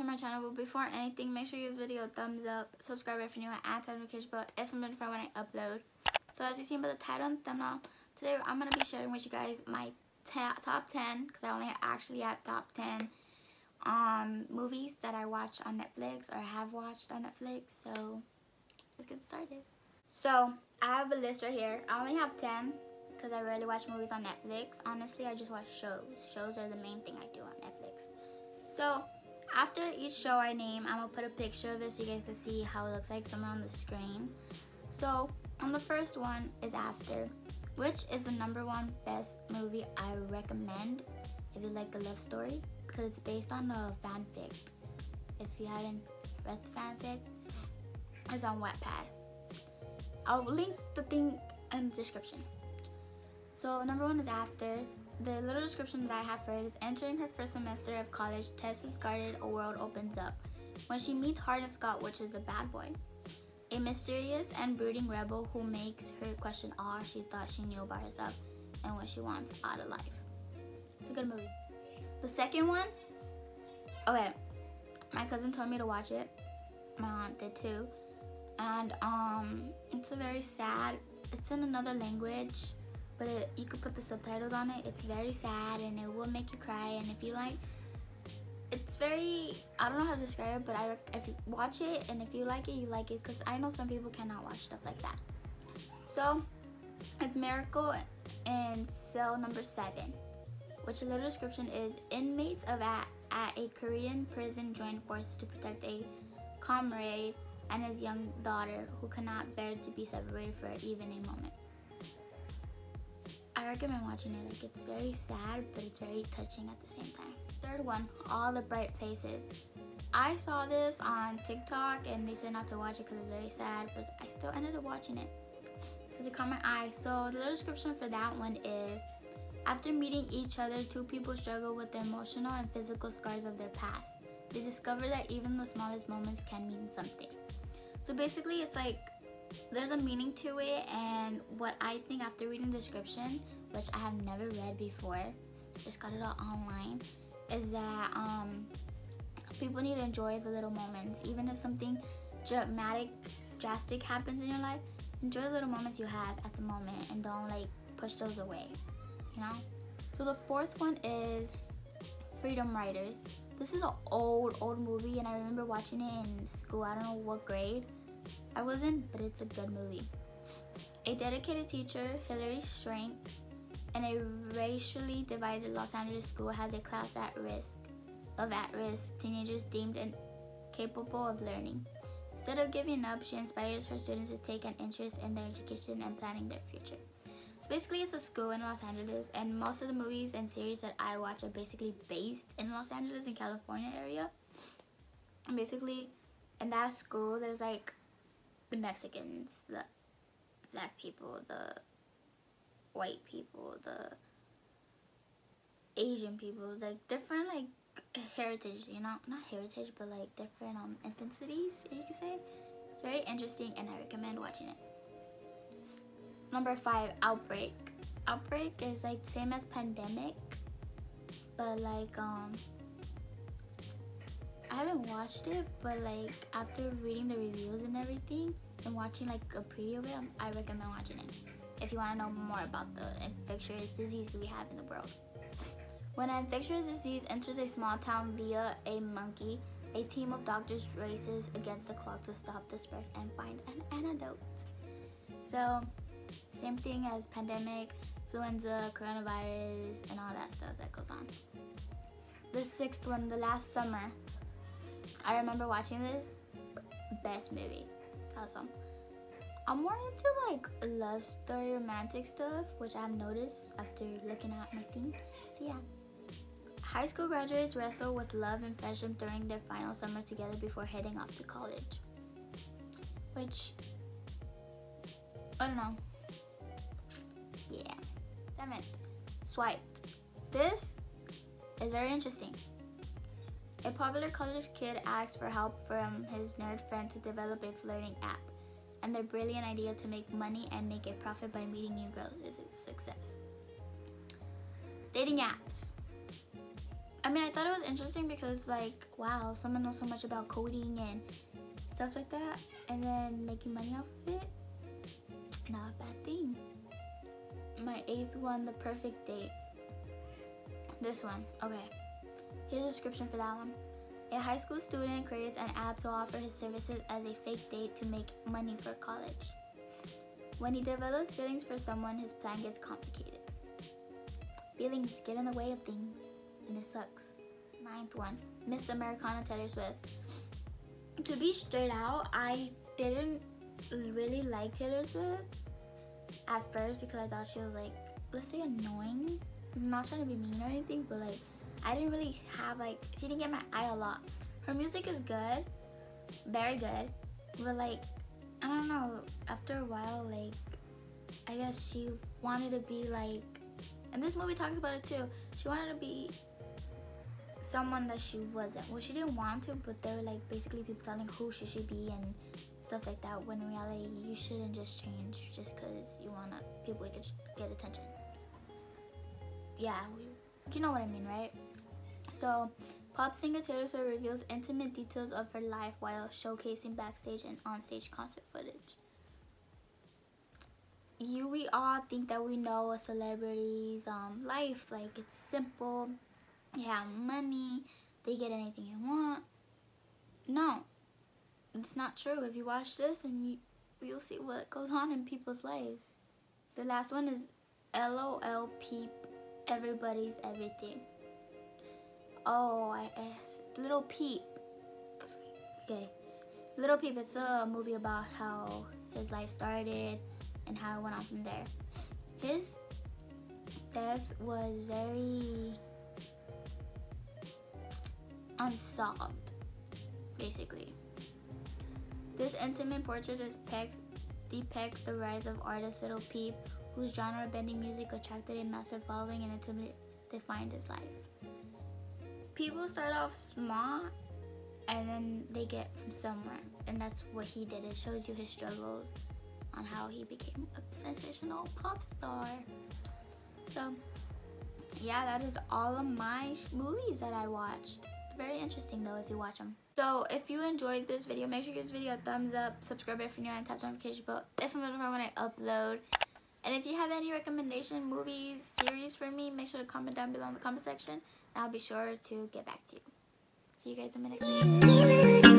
to my channel. But before anything, make sure you give this video a thumbs up, subscribe if you're new, and turn notification bell if I'm notified when I upload. So as you see by the title and thumbnail, today I'm going to be sharing with you guys my top 10, because I only actually have top 10 um, movies that I watch on Netflix or have watched on Netflix. So let's get started. So I have a list right here. I only have 10 because I rarely watch movies on Netflix. Honestly, I just watch shows. Shows are the main thing I do on Netflix. So after each show I name, I'm gonna put a picture of it so you guys can see how it looks like somewhere on the screen. So on the first one is After, which is the number one best movie I recommend if you like a love story because it's based on a fanfic. If you haven't read the fanfic, it's on Wattpad. I'll link the thing in the description. So number one is after. The little description that I have for it is entering her first semester of college, Tess is guarded, a world opens up. When she meets Hardin Scott, which is the bad boy, a mysterious and brooding rebel who makes her question all she thought she knew about herself and what she wants out of life. It's a good movie. The second one, okay, my cousin told me to watch it. My aunt did too. And um, it's a very sad, it's in another language but it, you could put the subtitles on it. It's very sad and it will make you cry. And if you like, it's very, I don't know how to describe it, but I if you watch it and if you like it, you like it. Because I know some people cannot watch stuff like that. So, it's Miracle in cell number seven, which the little description is inmates of at, at a Korean prison join forces to protect a comrade and his young daughter who cannot bear to be separated for even a moment. Recommend watching it. Like it's very sad, but it's very touching at the same time. Third one, All the Bright Places. I saw this on TikTok and they said not to watch it because it's very sad, but I still ended up watching it because it caught my eye. So the description for that one is, after meeting each other, two people struggle with the emotional and physical scars of their past. They discover that even the smallest moments can mean something. So basically, it's like there's a meaning to it and what I think after reading the description, which I have never read before, just got it all online, is that um, people need to enjoy the little moments. Even if something dramatic, drastic happens in your life, enjoy the little moments you have at the moment and don't like push those away, you know? So the fourth one is Freedom Writers. This is an old, old movie and I remember watching it in school, I don't know what grade I wasn't, but it's a good movie. A dedicated teacher, Hilary Swank, in a racially divided Los Angeles school has a class at risk of at-risk teenagers deemed incapable of learning. Instead of giving up, she inspires her students to take an interest in their education and planning their future. So basically, it's a school in Los Angeles, and most of the movies and series that I watch are basically based in Los Angeles and California area. And basically, in that school, there's like the Mexicans, the black people, the white people, the Asian people, like different like heritage, you know, not heritage, but like different um ethnicities, you could say. It's very interesting and I recommend watching it. Number five, Outbreak. Outbreak is like same as pandemic, but like um I haven't watched it, but like after reading the reviews and everything and watching like a preview of it, I recommend watching it if you want to know more about the infectious disease we have in the world. When an infectious disease enters a small town via a monkey, a team of doctors races against the clock to stop the spread and find an antidote. So, same thing as pandemic, influenza, coronavirus, and all that stuff that goes on. The sixth one, the last summer, I remember watching this. Best movie. Awesome. I'm more into like love story romantic stuff, which I've noticed after looking at my thing. So yeah. High school graduates wrestle with love and friendship during their final summer together before heading off to college. Which, I don't know. Yeah. Seventh, swiped. This is very interesting. A popular college kid asks for help from his nerd friend to develop a flirting app, and their brilliant idea to make money and make a profit by meeting new girls is a success. Dating apps. I mean, I thought it was interesting because, like, wow, someone knows so much about coding and stuff like that, and then making money off of it, not a bad thing. My eighth one, The Perfect Date. This one, okay. Here's a description for that one. A high school student creates an app to offer his services as a fake date to make money for college. When he develops feelings for someone, his plan gets complicated. Feelings get in the way of things, and it sucks. Ninth one, Miss Americana Taylor Swift. To be straight out, I didn't really like Taylor Swift at first because I thought she was like, let's say annoying. I'm not trying to be mean or anything, but like I didn't really have like she didn't get my eye a lot. Her music is good, very good, but like I don't know. After a while, like I guess she wanted to be like, and this movie talks about it too. She wanted to be someone that she wasn't. Well, she didn't want to, but they were like basically people telling who she should be and stuff like that. When in reality, you shouldn't just change just because you want people to get attention. Yeah, you know what I mean, right? So, pop singer Taylor Swift reveals intimate details of her life while showcasing backstage and onstage concert footage. You, we all think that we know a celebrity's um, life. Like, it's simple. You have money. They get anything they want. No. It's not true. If you watch this, and you, you'll see what goes on in people's lives. The last one is LOL Peep Everybody's Everything. Oh, I, I Little Peep. Okay, Little Peep. It's a movie about how his life started and how it went on from there. His death was very unsolved, basically. This intimate portrait depicts, depicts the rise of artist Little Peep, whose genre-bending music attracted a massive following and ultimately defined his life people start off small and then they get from somewhere and that's what he did. It shows you his struggles on how he became a sensational pop star. So yeah that is all of my movies that i watched. Very interesting though if you watch them so if you enjoyed this video make sure you give this video a thumbs up subscribe if you're new and tap the notification bell if i'm notified when i upload and if you have any recommendation movies series for me make sure to comment down below in the comment section And I'll be sure to get back to you. See you guys in the next video.